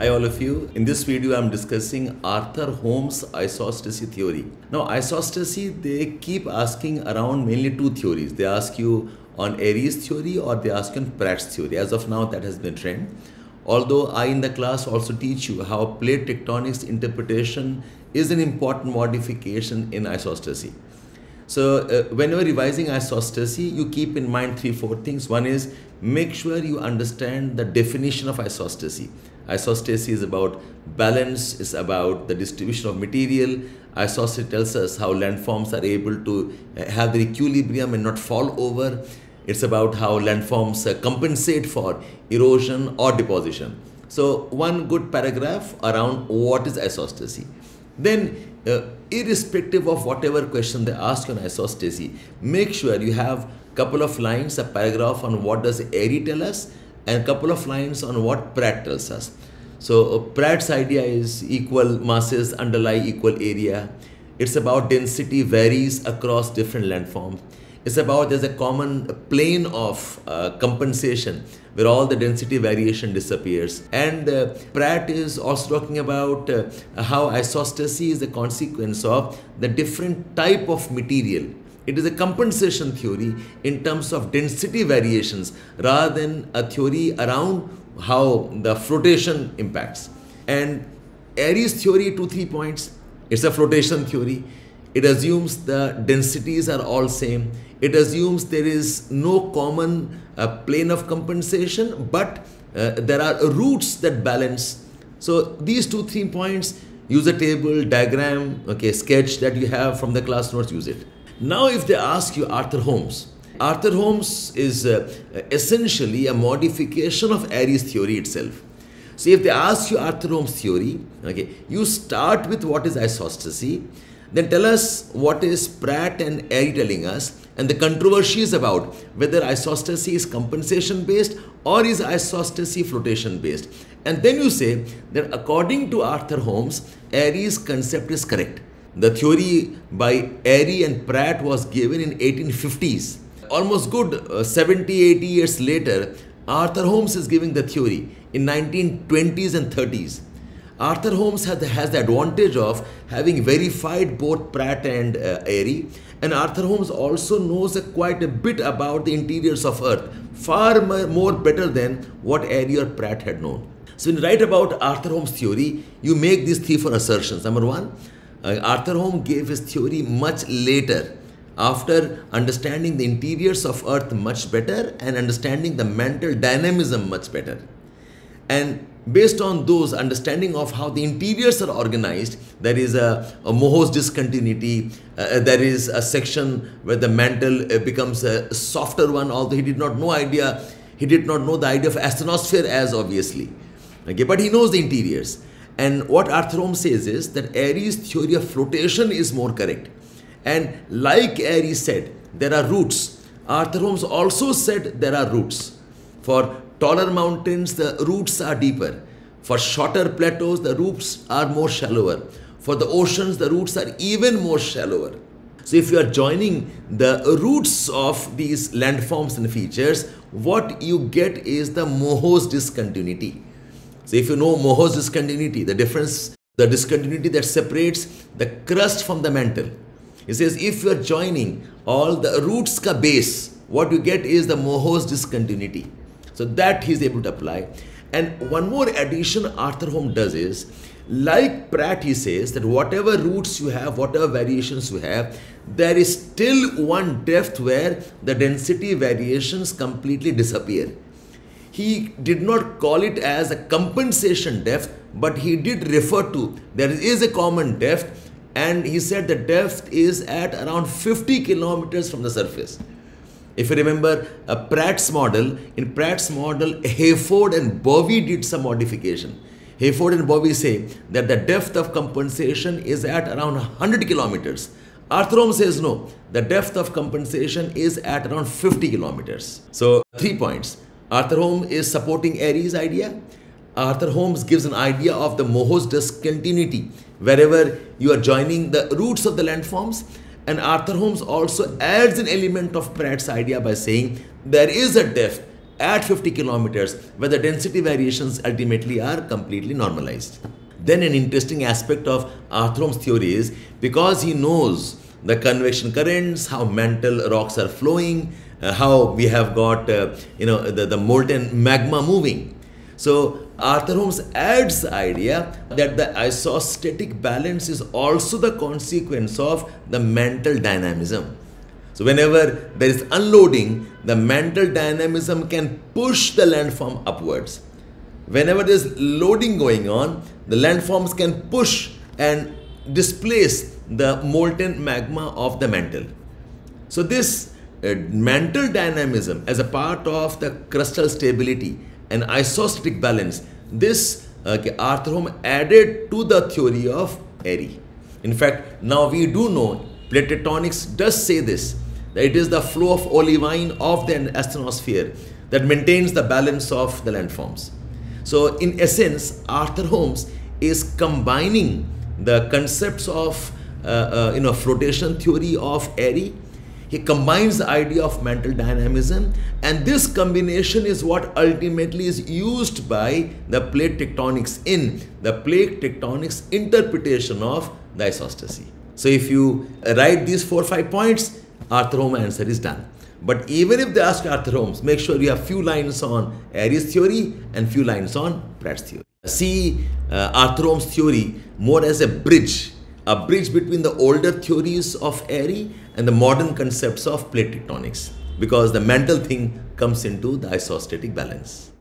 Hi all of you. In this video I'm discussing Arthur Holmes isostasy theory. Now isostasy they keep asking around mainly two theories. They ask you on Airy's theory or they ask you on Pratt's theory. As of now that has been trend. Although I in the class also teach you how plate tectonics interpretation is an important modification in isostasy. So uh, revising isostasy, you keep in mind three, four things. One is make sure you understand the definition of isostasy. Isostasy is about balance, is about the distribution of material. Isostasy tells us how landforms are able to uh, have their equilibrium and not fall over. It's about how landforms uh, compensate for erosion or deposition. So one good paragraph around what is isostasy. Then uh, irrespective of whatever question they ask on isostasy, make sure you have a couple of lines, a paragraph on what does Airy tell us and a couple of lines on what Pratt tells us. So uh, Pratt's idea is equal masses underlie equal area. It's about density varies across different landforms. It's about there's a common plane of uh, compensation where all the density variation disappears. And uh, Pratt is also talking about uh, how isostasy is a consequence of the different type of material. It is a compensation theory in terms of density variations rather than a theory around how the flotation impacts. And Airy's theory, two, three points. It's a flotation theory. It assumes the densities are all same. It assumes there is no common uh, plane of compensation, but uh, there are roots that balance. So these two, three points, use a table, diagram, okay, sketch that you have from the class notes, use it. Now if they ask you Arthur Holmes, Arthur Holmes is uh, essentially a modification of Airy's theory itself. So if they ask you Arthur Holmes theory, okay, you start with what is isostasy, then tell us what is Pratt and Airy telling us and the controversy is about whether isostasy is compensation based or is isostasy flotation based. And then you say that according to Arthur Holmes, Airy's concept is correct. The theory by Airy and Pratt was given in 1850s. Almost good uh, 70, 80 years later, Arthur Holmes is giving the theory in 1920s and 30s. Arthur Holmes has the, has the advantage of having verified both Pratt and uh, Airy and Arthur Holmes also knows quite a bit about the interiors of Earth, far more better than what Airy or Pratt had known. So when you write about Arthur Holmes' theory, you make these three four assertions. Number one, uh, Arthur Holmes gave his theory much later after understanding the interiors of Earth much better and understanding the mantle dynamism much better. And based on those understanding of how the interiors are organized, there is a, a Moho's discontinuity, uh, uh, there is a section where the mantle uh, becomes a softer one, although he did not know idea, he did not know the idea of asthenosphere as obviously. Okay, but he knows the interiors. And what Arthur Holmes says is that Airy's theory of flotation is more correct. And like Airy said, there are roots. Arthur Holmes also said there are roots. For taller mountains, the roots are deeper. For shorter plateaus, the roots are more shallower. For the oceans, the roots are even more shallower. So if you are joining the roots of these landforms and features, what you get is the Moho's discontinuity. So if you know Moho's discontinuity, the difference, the discontinuity that separates the crust from the mantle. He says if you are joining all the roots ka base, what you get is the Moho's discontinuity. So that he is able to apply. And one more addition Arthur Holmes does is, like Pratt, he says that whatever roots you have, whatever variations you have, there is still one depth where the density variations completely disappear. He did not call it as a compensation depth, but he did refer to there is a common depth, and he said the depth is at around 50 kilometers from the surface. If you remember uh, Pratt's model, in Pratt's model, Hayford and Bowie did some modification. Hayford and Bowie say that the depth of compensation is at around 100 kilometers. Arthur Holmes says no, the depth of compensation is at around 50 kilometers. So, three points. Arthur Holmes is supporting Airy's idea. Arthur Holmes gives an idea of the Moho's discontinuity wherever you are joining the roots of the landforms and Arthur Holmes also adds an element of Pratt's idea by saying there is a depth at 50 kilometers where the density variations ultimately are completely normalized. Then an interesting aspect of Arthur Holmes' theory is because he knows the convection currents, how mantle rocks are flowing, uh, how we have got uh, you know the, the molten magma moving. So Arthur Holmes adds the idea that the isostatic balance is also the consequence of the mantle dynamism. So whenever there is unloading, the mantle dynamism can push the landform upwards. Whenever there is loading going on, the landforms can push and displace the molten magma of the mantle. So this uh, mantle dynamism as a part of the crustal stability and isostatic balance, this uh, Arthur Holmes added to the theory of Airy. In fact, now we do know plate tectonics does say this, that it is the flow of olivine of the asthenosphere that maintains the balance of the landforms. So in essence, Arthur Holmes is combining the concepts of uh, uh, you know flotation theory of Airy. He combines the idea of mantle dynamism, and this combination is what ultimately is used by the plate tectonics in the plate tectonics interpretation of the isostasy. So if you write these four or five points, Arthur Holmes answer is done. But even if they ask Arthur Holmes, make sure you have few lines on Airy's theory and few lines on Pratt's theory. See uh, Arthur Holmes' theory more as a bridge a bridge between the older theories of Airy and the modern concepts of plate tectonics because the mantle thing comes into the isostatic balance.